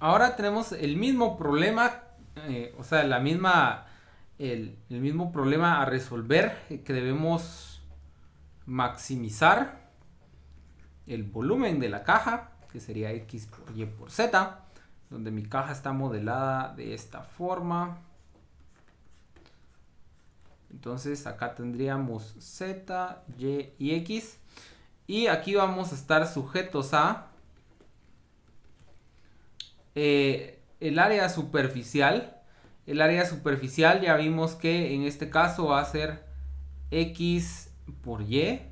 Ahora tenemos el mismo problema, eh, o sea, la misma, el, mismo problema a resolver que debemos maximizar el volumen de la caja, que sería X por Y por Z, donde mi caja está modelada de esta forma. Entonces acá tendríamos Z, Y y X. Y aquí vamos a estar sujetos a eh, el área superficial. El área superficial ya vimos que en este caso va a ser X por Y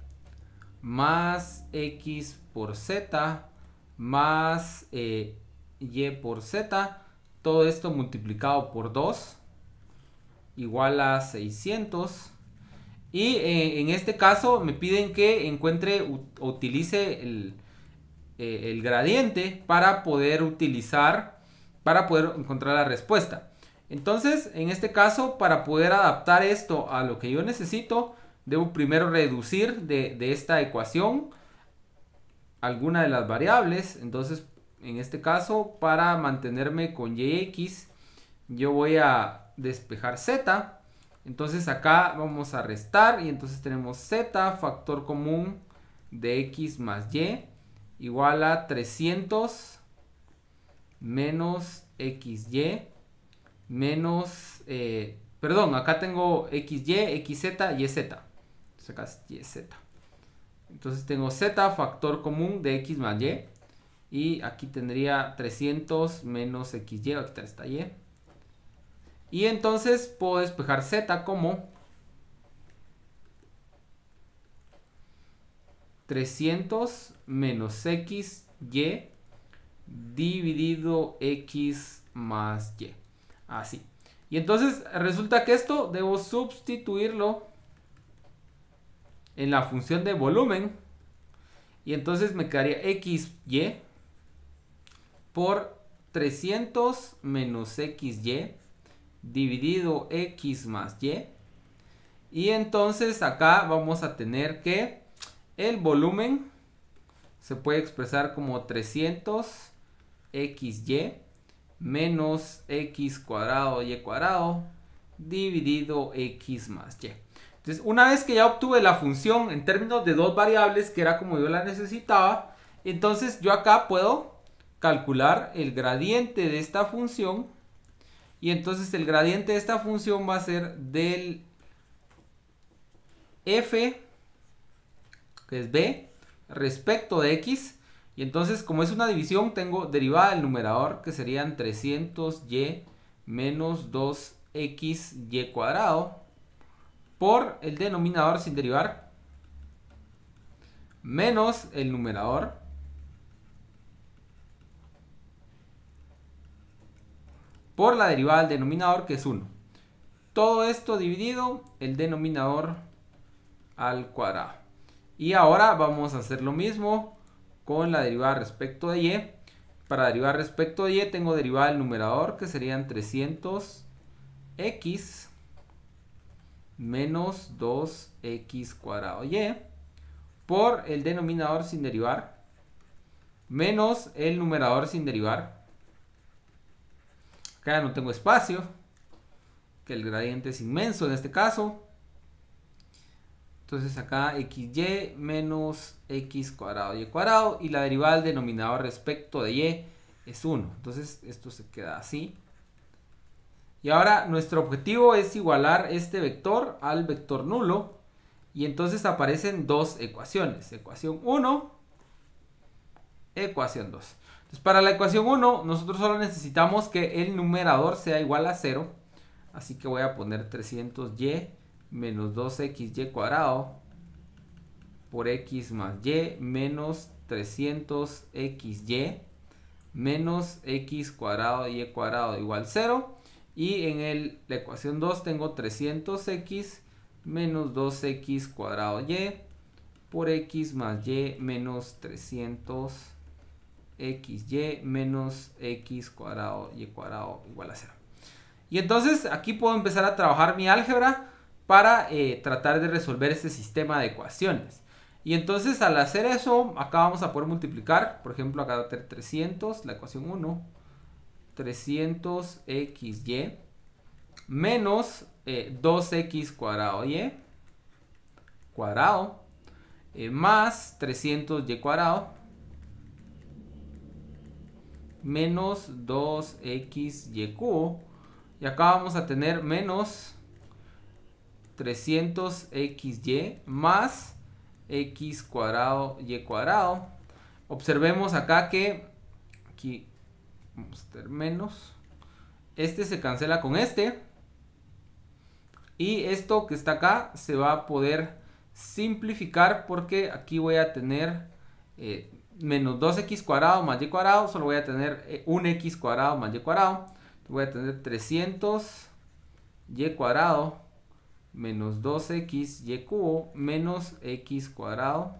más X por Z más eh, Y por Z. Todo esto multiplicado por 2 igual a 600. Y eh, en este caso me piden que encuentre utilice el, eh, el, gradiente para poder utilizar, para poder encontrar la respuesta. Entonces, en este caso, para poder adaptar esto a lo que yo necesito, debo primero reducir de, de esta ecuación alguna de las variables. Entonces, en este caso, para mantenerme con yx, yo voy a despejar z. Entonces acá vamos a restar y entonces tenemos z factor común de x más y igual a 300 menos xy menos, eh, perdón, acá tengo xy, xz, yz. Entonces acá es yz. Entonces tengo z factor común de x más y. Y aquí tendría 300 menos xy, aquí está y. Y entonces puedo despejar z como 300 menos x y dividido x más y. Así. Y entonces resulta que esto debo sustituirlo en la función de volumen. Y entonces me quedaría xy por 300 menos xy dividido x más y. Y entonces acá vamos a tener que el volumen se puede expresar como 300 xy menos x cuadrado y cuadrado dividido x más y. Entonces, una vez que ya obtuve la función en términos de dos variables, que era como yo la necesitaba, entonces yo acá puedo calcular el gradiente de esta función y entonces el gradiente de esta función va a ser del f, que es b, respecto de x. Y entonces como es una división, tengo derivada del numerador, que serían 300y menos 2xy cuadrado, por el denominador sin derivar, menos el numerador, por la derivada del denominador que es 1. Todo esto dividido el denominador al cuadrado. Y ahora vamos a hacer lo mismo con la derivada respecto de y. Para derivar respecto de y tengo derivada del numerador que serían 300x menos 2x cuadrado y por el denominador sin derivar menos el numerador sin derivar Acá no tengo espacio. Que el gradiente es inmenso en este caso. Entonces acá xy menos x cuadrado y cuadrado. Y la derivada del denominador respecto de y es 1. Entonces esto se queda así. Y ahora nuestro objetivo es igualar este vector al vector nulo. Y entonces aparecen dos ecuaciones. Ecuación 1, ecuación 2 para la ecuación 1, nosotros solo necesitamos que el numerador sea igual a 0. Así que voy a poner 300y menos 2xy cuadrado por x más y menos 300xy menos x cuadrado y cuadrado igual 0. Y en el, la ecuación 2 tengo 300x menos 2x cuadrado y por x más y menos 300 xy menos x cuadrado y cuadrado igual a 0. Y entonces aquí puedo empezar a trabajar mi álgebra para eh, tratar de resolver este sistema de ecuaciones. Y entonces al hacer eso, acá vamos a poder multiplicar, por ejemplo, acá va a tener 300, la ecuación 1, 300xy menos 2x eh, cuadrado y cuadrado eh, más 300y cuadrado menos 2xy cubo y acá vamos a tener menos 300xy más x cuadrado y cuadrado observemos acá que aquí vamos a tener menos este se cancela con este y esto que está acá se va a poder simplificar porque aquí voy a tener eh, menos 2x cuadrado más y cuadrado. Solo voy a tener eh, un x cuadrado más y cuadrado. Voy a tener 300 y cuadrado menos 2x y cubo menos x cuadrado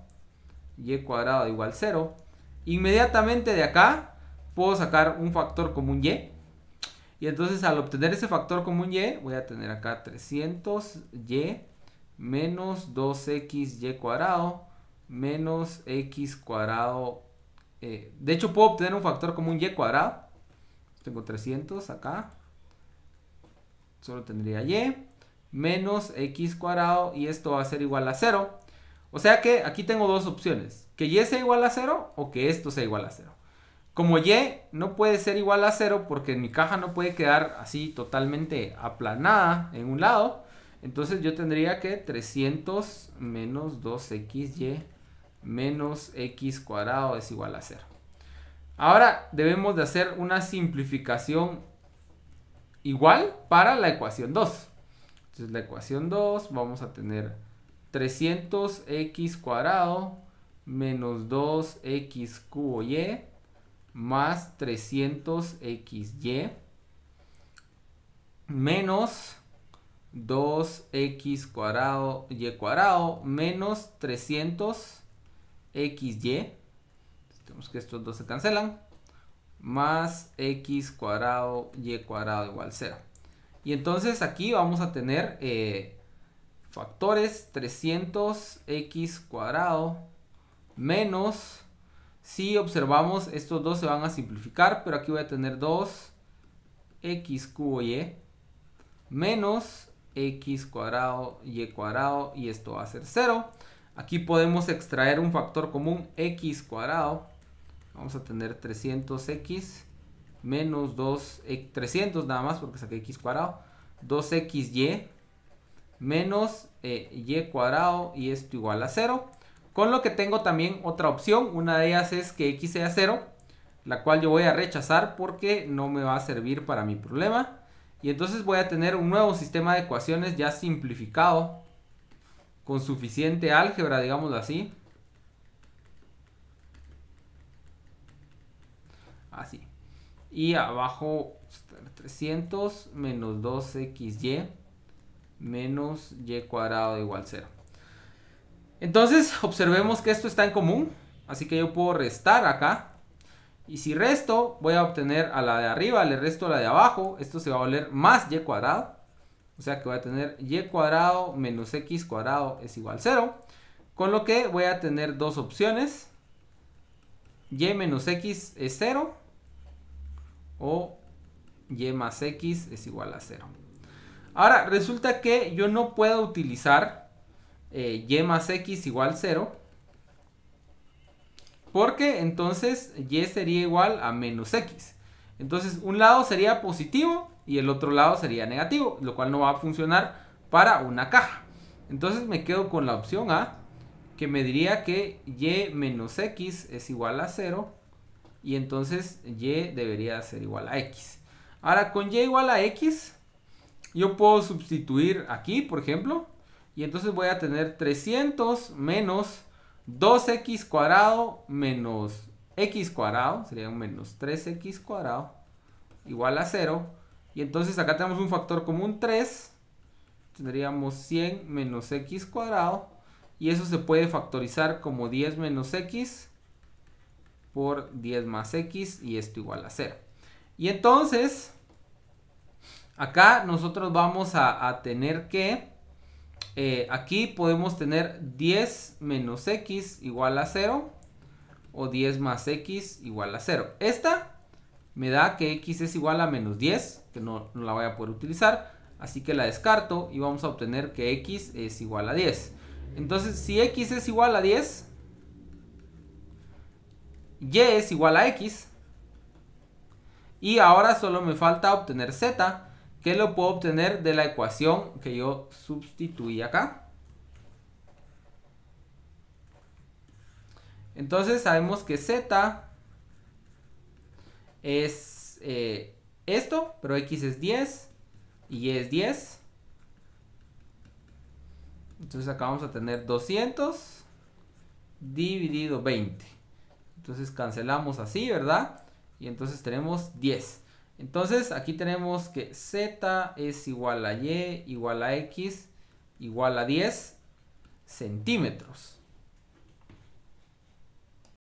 y cuadrado igual 0. Inmediatamente de acá puedo sacar un factor común y y entonces al obtener ese factor común y, voy a tener acá 300y menos 2xy cuadrado menos x cuadrado. Eh, de hecho puedo obtener un factor común y cuadrado. Tengo 300 acá. Solo tendría y menos x cuadrado y esto va a ser igual a 0. O sea que aquí tengo dos opciones. Que y sea igual a 0 o que esto sea igual a 0. Como Y no puede ser igual a 0 porque mi caja no puede quedar así totalmente aplanada en un lado. Entonces yo tendría que 300 menos 2xy menos x cuadrado es igual a 0. Ahora debemos de hacer una simplificación igual para la ecuación 2. Entonces la ecuación 2 vamos a tener 300x cuadrado menos 2x cubo y más 300xy menos 2x cuadrado y cuadrado menos 300xy. Tenemos que estos dos se cancelan. Más x cuadrado y cuadrado igual 0. Y entonces aquí vamos a tener eh, factores 300x cuadrado menos si observamos, estos dos se van a simplificar, pero aquí voy a tener 2 x cubo y menos x cuadrado y cuadrado y esto va a ser 0. Aquí podemos extraer un factor común x cuadrado. Vamos a tener 300x menos 2, 300 eh, nada más porque saqué x cuadrado. 2xy menos eh, y cuadrado y esto igual a 0. Con lo que tengo también otra opción, una de ellas es que x sea 0, la cual yo voy a rechazar porque no me va a servir para mi problema. Y entonces voy a tener un nuevo sistema de ecuaciones ya simplificado, con suficiente álgebra, digámoslo así. Así. Y abajo 300 menos 2xy menos y cuadrado igual 0. Entonces, observemos que esto está en común. Así que yo puedo restar acá. Y si resto, voy a obtener a la de arriba, le resto a la de abajo. Esto se va a volver más y cuadrado. O sea que voy a tener y cuadrado menos x cuadrado es igual a 0. Con lo que voy a tener dos opciones. y menos x es 0. O y más x es igual a 0. Ahora, resulta que yo no puedo utilizar eh, y más x igual 0. Porque entonces y sería igual a menos x. Entonces un lado sería positivo y el otro lado sería negativo, lo cual no va a funcionar para una caja. Entonces me quedo con la opción A, que me diría que y menos x es igual a 0 y entonces y debería ser igual a x. Ahora con y igual a x, yo puedo sustituir aquí, por ejemplo, y entonces voy a tener 300 menos 2x cuadrado menos x cuadrado. Sería un menos 3x cuadrado igual a 0. Y entonces acá tenemos un factor común 3. Tendríamos 100 menos x cuadrado. Y eso se puede factorizar como 10 menos x por 10 más x. Y esto igual a 0. Y entonces, acá nosotros vamos a, a tener que eh, aquí podemos tener 10 menos x igual a 0 o 10 más x igual a 0. Esta me da que x es igual a menos 10, que no, no la voy a poder utilizar, así que la descarto y vamos a obtener que x es igual a 10. Entonces, si x es igual a 10, y es igual a x, y ahora solo me falta obtener z, que lo puedo obtener de la ecuación que yo sustituí acá. Entonces sabemos que z es eh, esto, pero x es 10 y y es 10. Entonces acá vamos a tener 200 dividido 20. Entonces cancelamos así, ¿verdad? Y entonces tenemos 10. Entonces aquí tenemos que z es igual a y igual a x igual a 10 centímetros.